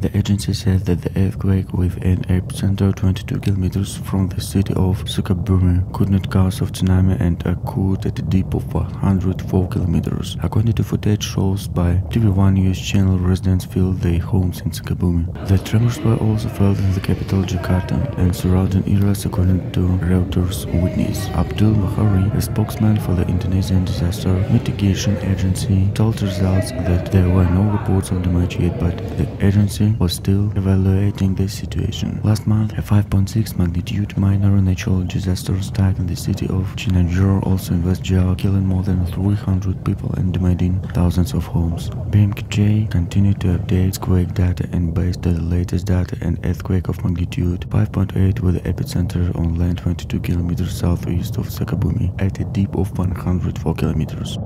The agency said that the earthquake with an epicenter 22 kilometers from the city of Sukabumi could not cause a tsunami and occurred at a deep of 104 kilometers. According to footage shows by TVOne news channel, residents filled their homes in Sukabumi. The tremors were also felt in the capital Jakarta and surrounding areas according to Reuters witness. Abdul Muhari, a spokesman for the Indonesian Disaster Mitigation Agency, told Reuters that there were no reports of damage yet, but the agency was still evaluating the situation. Last month, a 5.6 magnitude minor natural disaster struck in the city of Cianjur, also in West Java, killing more than 300 people and damaging thousands of homes. BMKG continued to update quake data and based on the latest data an earthquake of magnitude 5.8 with the epicenter on land 22 kilometers southeast of Sukabumi at a deep of 104 kilometers.